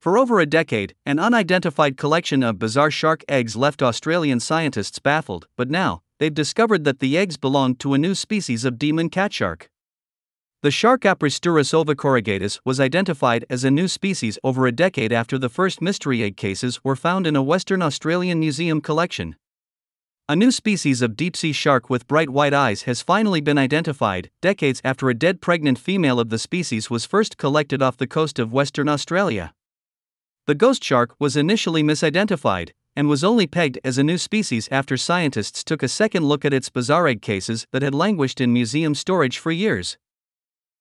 For over a decade, an unidentified collection of bizarre shark eggs left Australian scientists baffled, but now, they've discovered that the eggs belonged to a new species of demon cat shark. The shark Apristurus ovicorrugatus was identified as a new species over a decade after the first mystery egg cases were found in a Western Australian museum collection. A new species of deep sea shark with bright white eyes has finally been identified, decades after a dead pregnant female of the species was first collected off the coast of Western Australia. The ghost shark was initially misidentified and was only pegged as a new species after scientists took a second look at its bizarre egg cases that had languished in museum storage for years.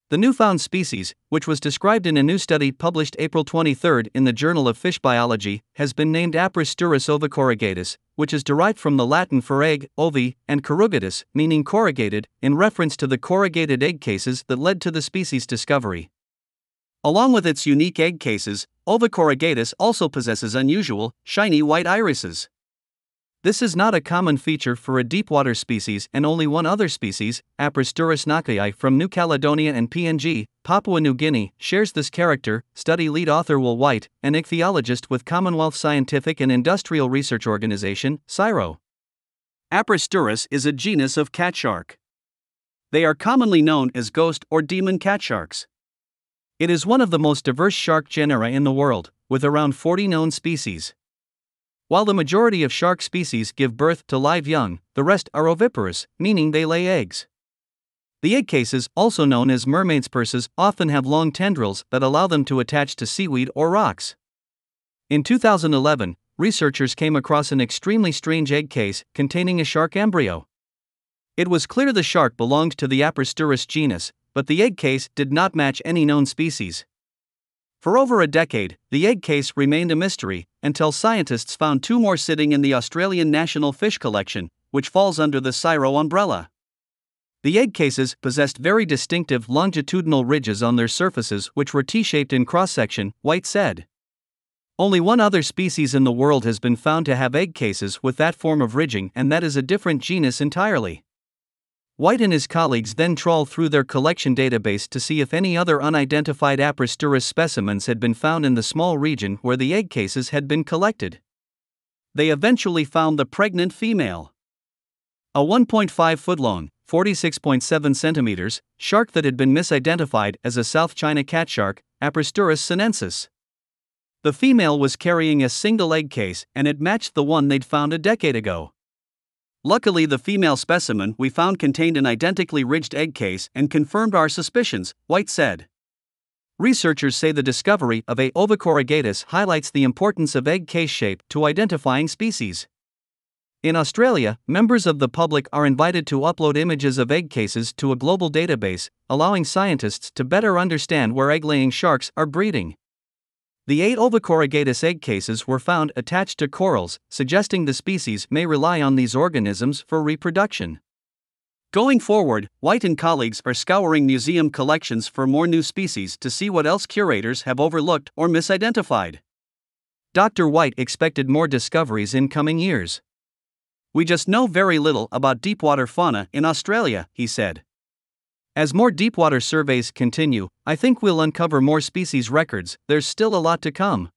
The newfound species, which was described in a new study published April 23 in the Journal of Fish Biology, has been named Apristurus ovicorrugatus, which is derived from the Latin for egg, ovi, and corrugatus, meaning corrugated, in reference to the corrugated egg cases that led to the species' discovery. Along with its unique egg cases, Ovicorrugatus also possesses unusual, shiny white irises. This is not a common feature for a deepwater species, and only one other species, Apristurus nakayai from New Caledonia and PNG, Papua New Guinea, shares this character, study lead author Will White, an ichthyologist with Commonwealth Scientific and Industrial Research Organization, CSIRO. Apristurus is a genus of cat shark. They are commonly known as ghost or demon cat sharks. It is one of the most diverse shark genera in the world, with around 40 known species. While the majority of shark species give birth to live young, the rest are oviparous, meaning they lay eggs. The egg cases, also known as mermaid's purses, often have long tendrils that allow them to attach to seaweed or rocks. In 2011, researchers came across an extremely strange egg case containing a shark embryo. It was clear the shark belonged to the Apristurus genus, but the egg case did not match any known species. For over a decade, the egg case remained a mystery until scientists found two more sitting in the Australian National Fish Collection, which falls under the CSIRO umbrella. The egg cases possessed very distinctive longitudinal ridges on their surfaces which were T shaped in cross section, White said. Only one other species in the world has been found to have egg cases with that form of ridging, and that is a different genus entirely. White and his colleagues then trawled through their collection database to see if any other unidentified Apristurus specimens had been found in the small region where the egg cases had been collected. They eventually found the pregnant female. A 1.5 foot long, 46.7 centimeters, shark that had been misidentified as a South China cat shark, Apristurus sinensis. The female was carrying a single egg case and it matched the one they'd found a decade ago. Luckily, the female specimen we found contained an identically ridged egg case and confirmed our suspicions, White said. Researchers say the discovery of A. ovicorrugatus highlights the importance of egg case shape to identifying species. In Australia, members of the public are invited to upload images of egg cases to a global database, allowing scientists to better understand where egg laying sharks are breeding. The eight Ovicorrugatus egg cases were found attached to corals, suggesting the species may rely on these organisms for reproduction. Going forward, White and colleagues are scouring museum collections for more new species to see what else curators have overlooked or misidentified. Dr. White expected more discoveries in coming years. We just know very little about deepwater fauna in Australia, he said. As more deepwater surveys continue, I think we'll uncover more species records, there's still a lot to come.